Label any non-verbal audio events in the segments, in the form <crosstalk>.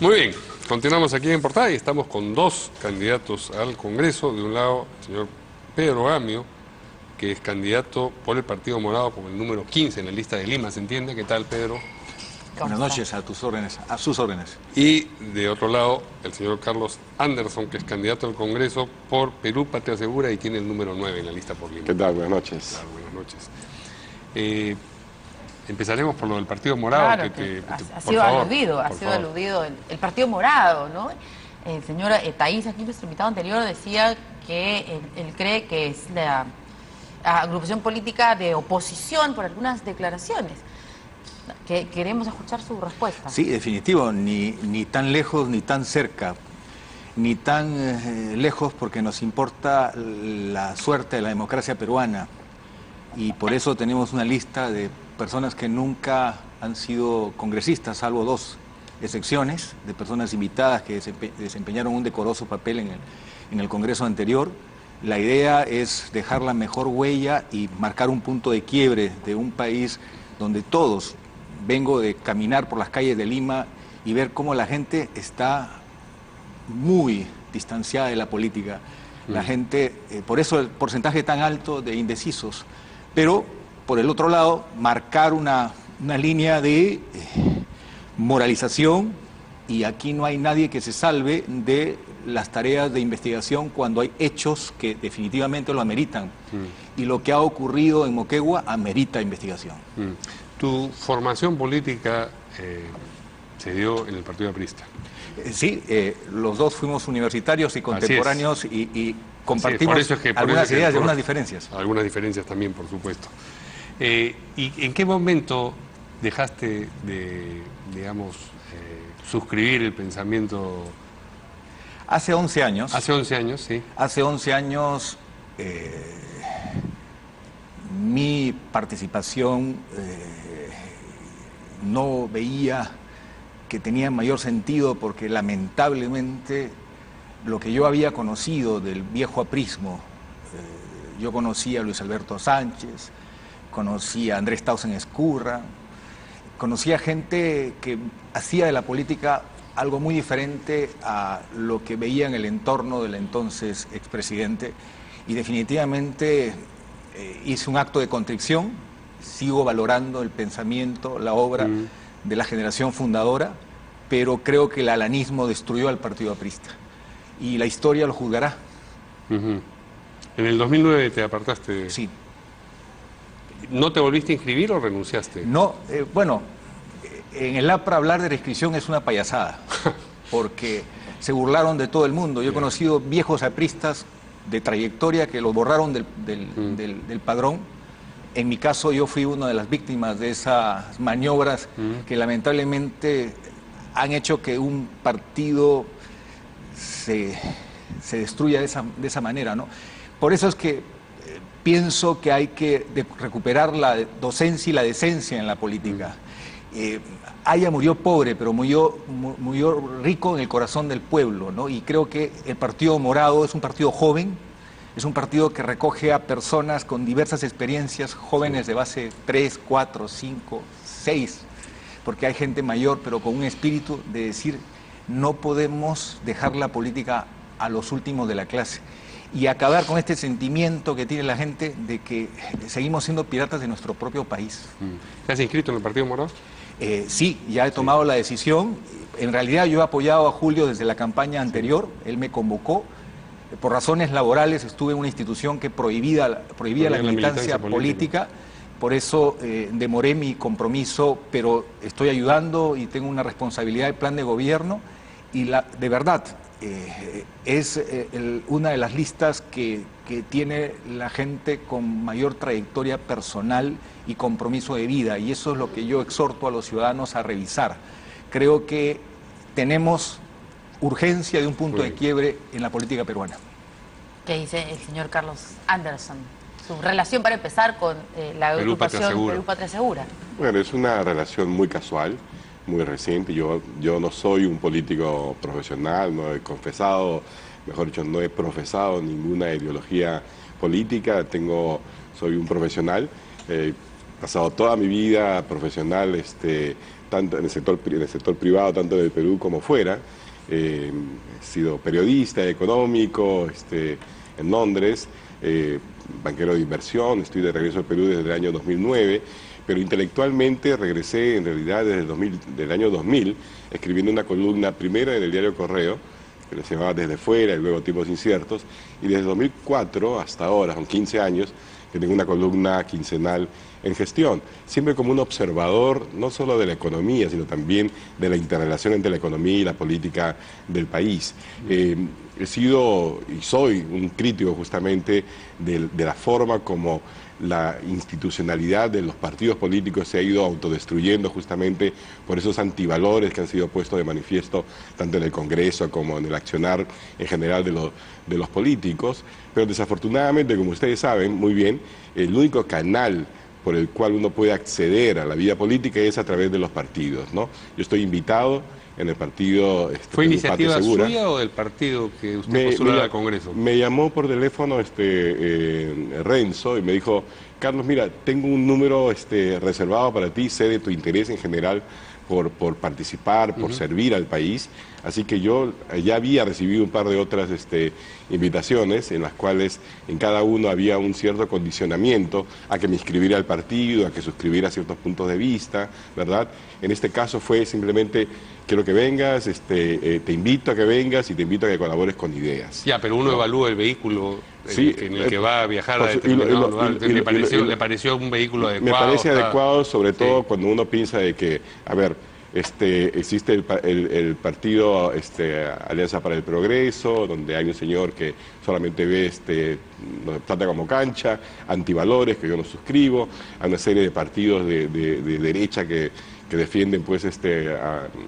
Muy bien, continuamos aquí en Portada y estamos con dos candidatos al Congreso. De un lado, el señor Pedro Gamio, que es candidato por el Partido Morado como el número 15 en la lista de Lima, ¿se entiende? ¿Qué tal, Pedro? Buenas noches, a tus órdenes, a sus órdenes. Y de otro lado, el señor Carlos Anderson, que es candidato al Congreso por Perú Patria Segura y tiene el número 9 en la lista por Lima. ¿Qué tal? Buenas noches. Buenas noches. Eh, Empezaremos por lo del Partido Morado. Claro, que, ha, sido aludido, ha sido aludido el, Partido Morado, ¿no? El señor eh, Taís, aquí nuestro invitado anterior, decía que él, cree que es la agrupación política de oposición por algunas declaraciones. Que queremos escuchar su respuesta. Sí, definitivo, ni, ni tan lejos ni tan cerca, ni tan eh, lejos porque nos importa la suerte de la democracia peruana y por eso tenemos una lista de personas que nunca han sido congresistas, salvo dos excepciones de personas invitadas que desempeñaron un decoroso papel en el, en el Congreso anterior. La idea es dejar la mejor huella y marcar un punto de quiebre de un país donde todos, vengo de caminar por las calles de Lima y ver cómo la gente está muy distanciada de la política. La mm. gente, eh, por eso el porcentaje tan alto de indecisos. Pero por el otro lado, marcar una, línea de eh, moralización y aquí no hay nadie que se salve de las tareas de investigación cuando hay hechos que definitivamente lo ameritan. Mm. Y lo que ha ocurrido en Moquegua amerita investigación. Mm. Tu formación política eh, se dio en el Partido Aprista. Eh, sí, los dos fuimos universitarios y contemporáneos y, compartimos algunas ideas y algunas diferencias. Algunas diferencias también, por supuesto. Eh, ¿Y en qué momento dejaste de, digamos, eh, suscribir el pensamiento? Hace 11 años. Hace 11 años, sí. Hace 11 años eh, mi participación no veía que tenía mayor sentido porque lamentablemente lo que yo había conocido del viejo aprismo, yo conocía a Luis Alberto Sánchez, conocí a Andrés Tausen Escurra, conocí a gente que hacía de la política algo muy diferente a lo que veía en el entorno del entonces expresidente y definitivamente eh, hice un acto de contrición, sigo valorando el pensamiento, la obra mm. de la generación fundadora, pero creo que el alanismo destruyó al partido aprista y la historia lo juzgará. En el 2009 te apartaste. Sí. ¿No te volviste a inscribir o renunciaste? No, eh, bueno, en el APRA hablar de reinscripción es una payasada, <laughs> porque se burlaron de todo el mundo. Yo he conocido viejos apristas de trayectoria que los borraron mm. del, del, padrón. En mi caso yo fui una de las víctimas de esas maniobras mm. que lamentablemente han hecho que un partido se, se destruya de esa, de esa manera. ¿no? Por eso es que pienso que hay que recuperar la docencia y la decencia en la política. Eh, Aya murió pobre, pero murió, murió rico en el corazón del pueblo, ¿no? Y creo que el Partido Morado es un partido joven, es un partido que recoge a personas con diversas experiencias, jóvenes de base 3, 4, 5, 6, porque hay gente mayor, pero con un espíritu de decir, no podemos dejar la política a los últimos de la clase y acabar con este sentimiento que tiene la gente de que seguimos siendo piratas de nuestro propio país. Mm. ¿Te has inscrito en el Partido Morado? Eh, sí, ya he tomado la decisión. En realidad yo he apoyado a Julio desde la campaña anterior, él me convocó. Por razones laborales estuve en una institución que prohibía, prohibía la, militancia política. Por eso eh, demoré mi compromiso, pero estoy ayudando y tengo una responsabilidad de plan de gobierno. Y la, de verdad, eh, es eh, una de las listas que, tiene la gente con mayor trayectoria personal y compromiso de vida, y eso es lo que yo exhorto a los ciudadanos a revisar. Creo que tenemos urgencia de un punto de quiebre en la política peruana. ¿Qué dice el señor Carlos Anderson? Su relación para empezar con eh, la agrupación Perú Patria Segura. Bueno, es una relación muy casual muy reciente. Yo, yo no soy un político profesional, no he confesado, mejor dicho, no he profesado ninguna ideología política, tengo, soy un profesional. Eh, pasado toda mi vida profesional, este, tanto en el sector, en el sector privado, tanto en el Perú como fuera. Eh, he sido periodista económico este, en Londres, eh, banquero de inversión, estoy de regreso al Perú desde el año 2009, pero intelectualmente regresé en realidad desde el, 2000, del año 2000, escribiendo una columna primera en el diario Correo, que se llamaba Desde Fuera y luego Tipos Inciertos, y desde 2004 hasta ahora, son 15 años, que tengo una columna quincenal en gestión, siempre como un observador no solo de la economía, sino también de la interrelación entre la economía y la política del país. Eh, he sido y soy un crítico justamente de la forma como la institucionalidad de los partidos políticos se ha ido autodestruyendo justamente por esos antivalores que han sido puestos de manifiesto tanto en el Congreso como en el accionar en general de, los, de los políticos. Pero desafortunadamente, como ustedes saben muy bien, el único canal por el cual uno puede acceder a la vida política es a través de los partidos. ¿no? Yo estoy invitado en el partido... Este, ¿Fue iniciativa suya o del partido que usted postuló al Congreso? Me llamó por teléfono este, eh, Renzo y me dijo, Carlos, mira, tengo un número este, reservado para ti, sé de tu interés en general por, por participar, por servir al país. Así que yo ya había recibido un par de otras este, invitaciones en las cuales en cada uno había un cierto condicionamiento a que me inscribiera al partido, a que suscribiera ciertos puntos de vista, ¿verdad? En este caso fue simplemente quiero que vengas, este, eh, te invito a que vengas y te invito a que colabores con ideas. Ya, pero uno evalúa el vehículo en, el, que eh, va a viajar a determinado lugar. ¿Le, pareció, ¿Le pareció un vehículo adecuado? Me parece adecuado, sobre todo cuando uno piensa de que, a ver, este, existe el, partido este, Alianza para el Progreso, donde hay un señor que solamente ve, este, nos trata como cancha, antivalores, que yo no suscribo, hay una serie de partidos de derecha que que defienden pues este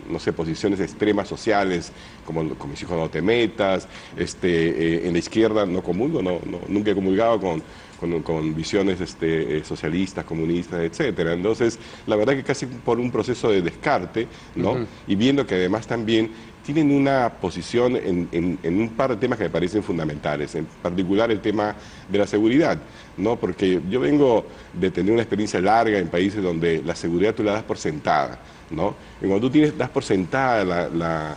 no sé posiciones extremas sociales como con mis hijos no te metas este eh, en la izquierda no comulgo no, nunca he comulgado con, con, visiones este, eh, socialistas, comunistas, etcétera. Entonces, la verdad que casi por un proceso de descarte, ¿no? Y viendo que además también tienen una posición en, un par de temas que me parecen fundamentales, en particular el tema de la seguridad, ¿no? porque yo vengo de tener una experiencia larga en países donde la seguridad tú la das por sentada, ¿no? y cuando tú tienes, das por sentada la, la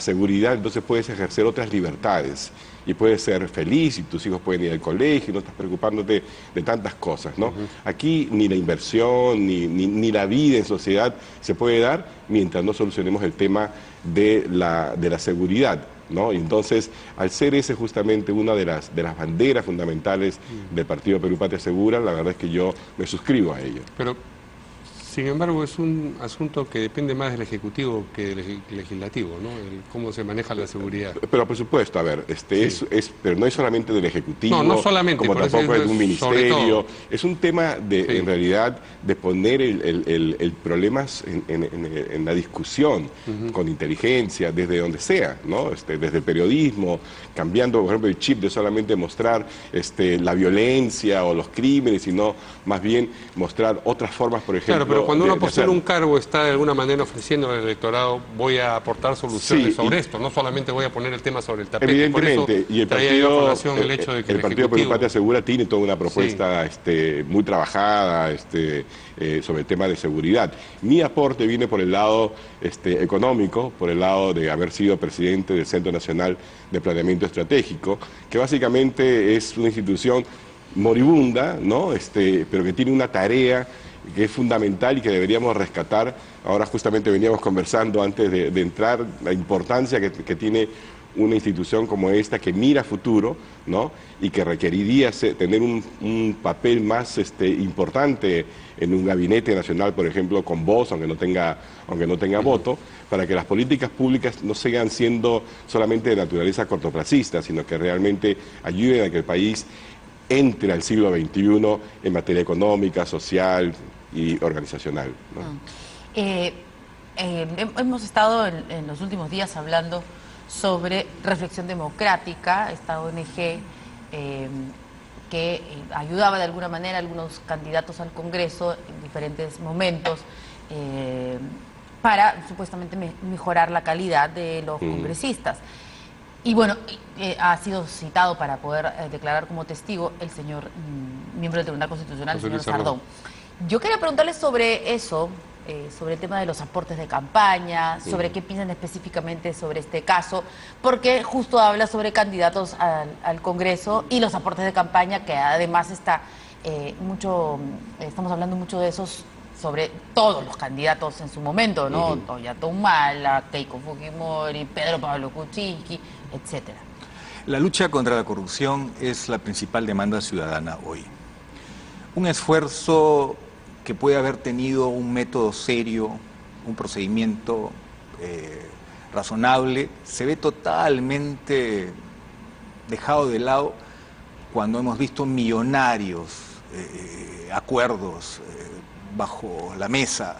seguridad, entonces puedes ejercer otras libertades y puedes ser feliz y tus hijos pueden ir al colegio y no estás preocupándote de tantas cosas, ¿no? Aquí ni la inversión ni, ni, la vida en sociedad se puede dar mientras no solucionemos el tema de la, de la seguridad. ¿No? Y entonces, al ser ese justamente una de las, de las banderas fundamentales del Partido Perú Patria Segura, la verdad es que yo me suscribo a ello. Pero sin embargo, es un asunto que depende más del Ejecutivo que del Legislativo, ¿no? cómo se maneja la seguridad. Pero por supuesto, a ver, este es, es, pero no es solamente del Ejecutivo, no, no solamente, como tampoco es de un ministerio. Es un tema de, en realidad, de poner el, el, el, problemas en, la discusión con inteligencia, desde donde sea, ¿no? Este, desde el periodismo, cambiando, por ejemplo, el chip de solamente mostrar este, la violencia o los crímenes, sino más bien mostrar otras formas, por ejemplo cuando uno postula un cargo está de alguna manera ofreciendo al electorado voy a aportar soluciones sobre esto, no solamente voy a poner el tema sobre el tapete. Evidentemente, y el partido, el, hecho de que el, Partido Ejecutivo... Patria Segura tiene toda una propuesta este, muy trabajada este, eh, sobre el tema de seguridad. Mi aporte viene por el lado este, económico, por el lado de haber sido presidente del Centro Nacional de Planeamiento Estratégico, que básicamente es una institución moribunda, ¿no? este, pero que tiene una tarea que es fundamental y que deberíamos rescatar. Ahora justamente veníamos conversando antes de, entrar la importancia que, tiene una institución como esta que mira futuro ¿no? y que requeriría tener un, papel más este, importante en un gabinete nacional, por ejemplo, con voz, aunque no tenga, aunque no tenga voto, para que las políticas públicas no sigan siendo solamente de naturaleza cortoplacista, sino que realmente ayuden a que el país entre al siglo XXI en materia económica, social, y organizacional. Ah. Eh, eh, hemos estado en, los últimos días hablando sobre Reflexión Democrática, esta ONG eh, que ayudaba de alguna manera a algunos candidatos al Congreso en diferentes momentos para supuestamente mejorar la calidad de los mm. congresistas. Y bueno, ha sido citado para poder declarar como testigo el señor mm, miembro del Tribunal Constitucional, el señor Sardón. Yo quería preguntarle sobre eso, eh, sobre el tema de los aportes de campaña, sobre qué piensan específicamente sobre este caso, porque justo habla sobre candidatos al, Congreso y los aportes de campaña, que además está eh, mucho, estamos hablando mucho de esos sobre todos los candidatos en su momento, ¿no? Uh Toyato Humala, Keiko Fujimori, Pedro Pablo Kuczynski, etcétera. La lucha contra la corrupción es la principal demanda ciudadana hoy. Un esfuerzo que puede haber tenido un método serio, un procedimiento eh, razonable, se ve totalmente dejado de lado cuando hemos visto millonarios eh, acuerdos eh, bajo la mesa.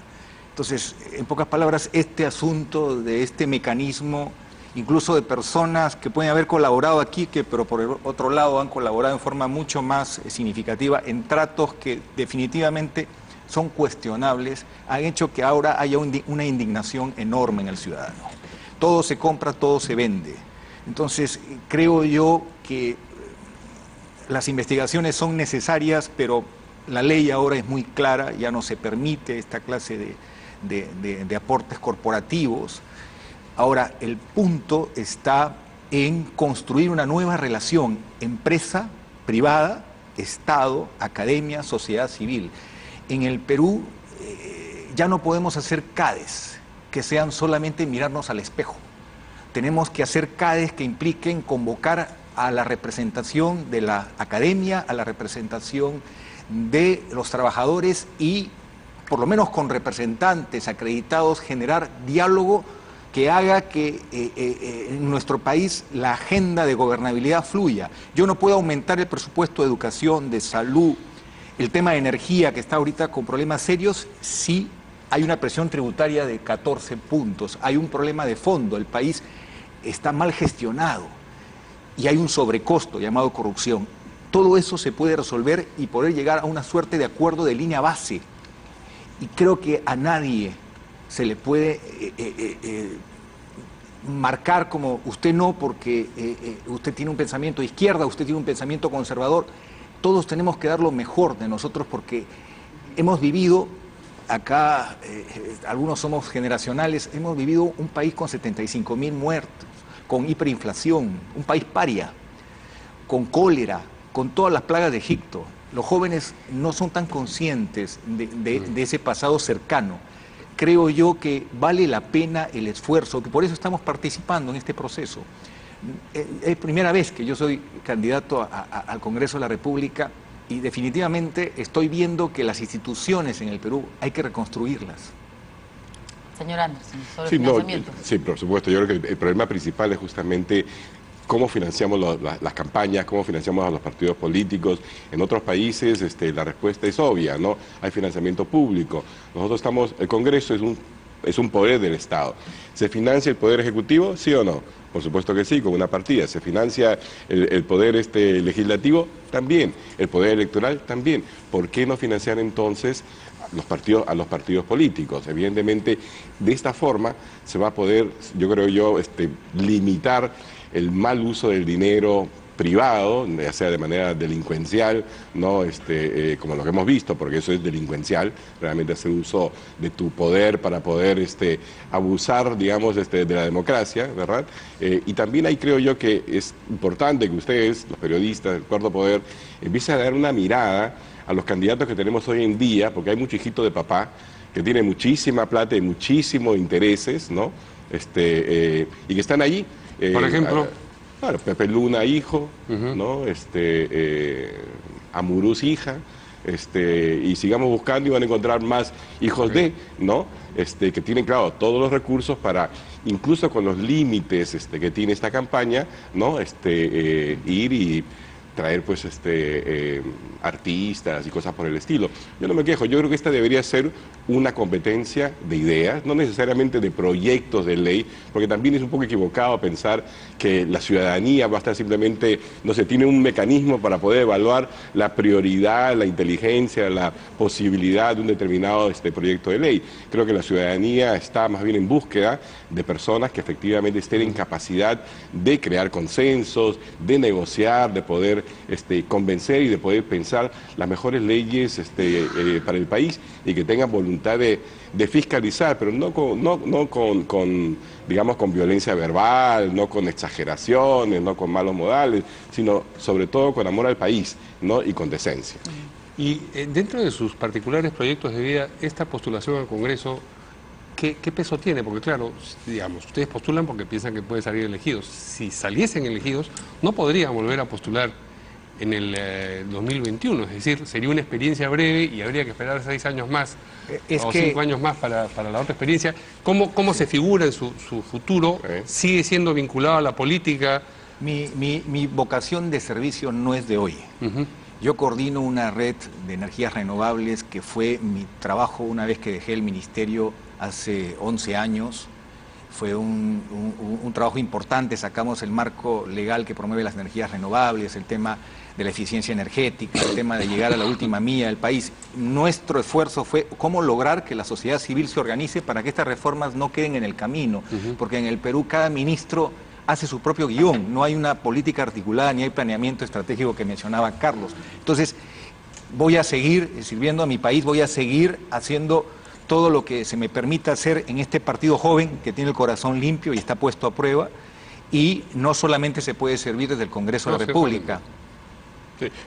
Entonces, en pocas palabras, este asunto de este mecanismo, incluso de personas que pueden haber colaborado aquí, que pero por el otro lado han colaborado en forma mucho más significativa en tratos que definitivamente son cuestionables, han hecho que ahora haya una indignación enorme en el ciudadano. Todo se compra, todo se vende. Entonces, creo yo que las investigaciones son necesarias, pero la ley ahora es muy clara, ya no se permite esta clase de, aportes corporativos. Ahora, el punto está en construir una nueva relación empresa, privada, Estado, academia, sociedad civil en el Perú eh, ya no podemos hacer CADES que sean solamente mirarnos al espejo. Tenemos que hacer CADES que impliquen convocar a la representación de la academia, a la representación de los trabajadores y, por lo menos con representantes acreditados, generar diálogo que haga que eh, eh, en nuestro país la agenda de gobernabilidad fluya. Yo no puedo aumentar el presupuesto de educación, de salud, el tema de energía, que está ahorita con problemas serios, sí hay una presión tributaria de 14 puntos, hay un problema de fondo, el país está mal gestionado y hay un sobrecosto llamado corrupción. Todo eso se puede resolver y poder llegar a una suerte de acuerdo de línea base. Y creo que a nadie se le puede eh, eh, eh, marcar como usted no, porque usted tiene un pensamiento de izquierda, usted tiene un pensamiento conservador todos tenemos que dar lo mejor de nosotros porque hemos vivido, acá eh, algunos somos generacionales, hemos vivido un país con 75 mil muertos, con hiperinflación, un país paria, con cólera, con todas las plagas de Egipto. Los jóvenes no son tan conscientes de ese pasado cercano. Creo yo que vale la pena el esfuerzo, que por eso estamos participando en este proceso es primera vez que yo soy candidato al Congreso de la República y definitivamente estoy viendo que las instituciones en el Perú hay que reconstruirlas. Señor Anderson, sobre sí, financiamiento. sí, por supuesto. Yo creo que el problema principal es justamente cómo financiamos las campañas, cómo financiamos a los partidos políticos. En otros países este, la respuesta es obvia, ¿no? Hay financiamiento público. Nosotros estamos, el Congreso es un, es un poder del Estado. ¿Se financia el Poder Ejecutivo, sí o no? Por supuesto que sí, con una partida. ¿Se financia el, poder este, legislativo? También. ¿El poder electoral? También. ¿Por qué no financiar entonces los partidos, a los partidos políticos? Evidentemente, de esta forma se va a poder, yo creo yo, este, limitar el mal uso del dinero privado, ya sea de manera delincuencial, no este, eh, como lo que hemos visto, porque eso es delincuencial, realmente hacer uso de tu poder para poder este, abusar, digamos, este, de la democracia, ¿verdad? Eh, y también ahí creo yo que es importante que ustedes, los periodistas del cuarto poder, empiecen a dar una mirada a los candidatos que tenemos hoy en día, porque hay mucho hijito de papá que tiene muchísima plata y muchísimos intereses, ¿no? Este, eh, y que están allí. Por ejemplo. Claro, Pepe Luna, hijo, ¿no? Este, eh, Amurús, hija, este, y sigamos buscando y van a encontrar más hijos de, ¿no? Este, que tienen, claro, todos los recursos para, incluso con los límites este, que tiene esta campaña, ¿no? Este, eh, ir y traer pues este eh, artistas y cosas por el estilo. Yo no me quejo, yo creo que esta debería ser una competencia de ideas, no necesariamente de proyectos de ley, porque también es un poco equivocado pensar que la ciudadanía va a estar simplemente, no sé, tiene un mecanismo para poder evaluar la prioridad, la inteligencia, la posibilidad de un determinado este, proyecto de ley. Creo que la ciudadanía está más bien en búsqueda de personas que efectivamente estén en capacidad de crear consensos, de negociar, de poder este, convencer y de poder pensar las mejores leyes este, eh, para el país y que tengan voluntad de, fiscalizar, pero no con, digamos, con violencia verbal, no con exageraciones, no con malos modales, sino sobre todo con amor al país y con decencia. Y eh, dentro de sus particulares proyectos de vida, esta postulación al Congreso ¿Qué, peso tiene? Porque claro, digamos, ustedes postulan porque piensan que pueden salir elegidos. Si saliesen elegidos, no podrían volver a postular en el 2021. Eh, es decir, sería una experiencia breve y habría que esperar seis años más eh, o cinco años más para, la otra experiencia. ¿Cómo, cómo se figura en su, futuro? ¿Sigue siendo vinculado a la política? Mi, vocación de servicio no es de hoy. Yo coordino una red de energías renovables que fue mi trabajo una vez que dejé el ministerio hace 11 años. Fue un, trabajo importante, sacamos el marco legal que promueve las energías renovables, el tema de la eficiencia energética, el tema de llegar a la última milla del país. Nuestro esfuerzo fue cómo lograr que la sociedad civil se organice para que estas reformas no queden en el camino, porque en el Perú cada ministro hace su propio guion, no hay una política articulada ni hay planeamiento estratégico que mencionaba Carlos. Entonces, voy a seguir sirviendo a mi país, voy a seguir haciendo todo lo que se me permita hacer en este partido joven que tiene el corazón limpio y está puesto a prueba y no solamente se puede servir desde el Congreso de la República.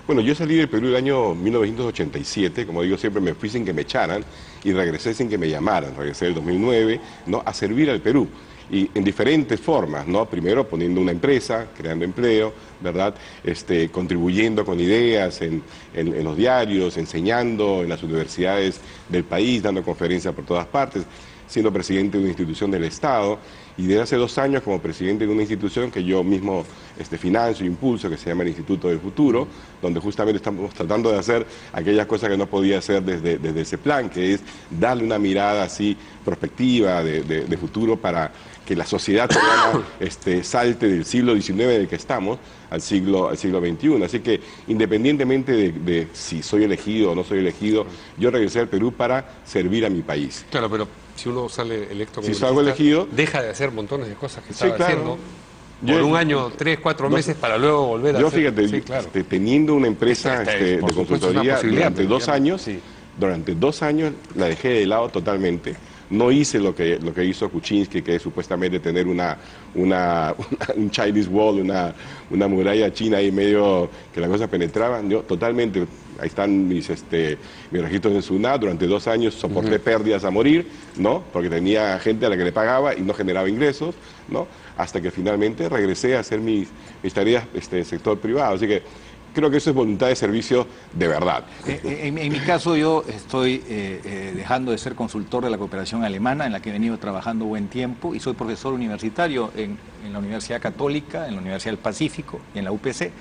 Bueno, yo salí del Perú el año 1987, como digo siempre, me fui sin que me echaran y regresé sin que me llamaran, regresé en el 2009, ¿no? a servir al Perú y en diferentes formas, ¿no? Primero poniendo una empresa, creando empleo, ¿verdad? Este, contribuyendo con ideas en, en, los diarios, enseñando en las universidades del país, dando conferencias por todas partes, siendo presidente de una institución del Estado y desde hace dos años como presidente de una institución que yo mismo este, financio e impulso, que se llama el Instituto del Futuro, donde justamente estamos tratando de hacer aquellas cosas que no podía hacer desde, desde ese plan, que es darle una mirada así prospectiva de, de futuro para que la sociedad <coughs> peruana este, salte del siglo XIX en el que estamos al siglo, al siglo XXI. Así que independientemente de, si soy elegido o no soy elegido, yo regresé al Perú para servir a mi país. Claro, pero si uno sale electo si salgo elegido, deja de hacer montones de cosas que estaba haciendo por un año, tres, cuatro meses para luego volver a yo, hacer. Yo fíjate, este, teniendo una empresa este, de consultoría durante dos años, durante dos años la dejé de lado totalmente. No hice lo que, lo que hizo Kuczynski, que es supuestamente tener una, una, <laughs> un Chinese Wall, una, una muralla china ahí medio que la cosa penetraba. Yo totalmente, ahí están mis, este, mis registros en SUNA, durante dos años soporté pérdidas a morir, ¿no? Porque tenía gente a la que le pagaba y no generaba ingresos, ¿no? Hasta que finalmente regresé a hacer mis, mis tareas este, en sector privado. Así que creo que eso es voluntad de servicio de verdad. Eh, eh, en, mi caso yo estoy eh, dejando de ser consultor de la cooperación alemana, en la que he venido trabajando buen tiempo, y soy profesor universitario en, la Universidad Católica, en la Universidad del Pacífico y en la UPC.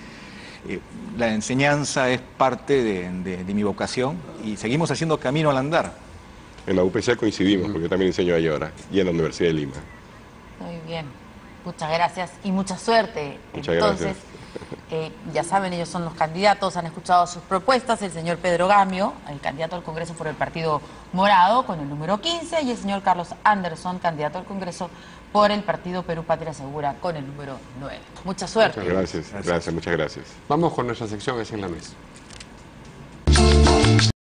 La enseñanza es parte de, mi vocación y seguimos haciendo camino al andar. En la UPC coincidimos, porque yo también enseño allí ahora, y en la Universidad de Lima. Muy bien. Muchas gracias y mucha suerte. Muchas Entonces, eh, ya saben, ellos son los candidatos, han escuchado sus propuestas, el señor Pedro Gamio, el candidato al Congreso por el Partido Morado, con el número 15, y el señor Carlos Anderson, candidato al Congreso por el Partido Perú Patria Segura, con el número 9. Mucha suerte. Muchas gracias, gracias, muchas gracias. Vamos con nuestra sección, es en la mesa.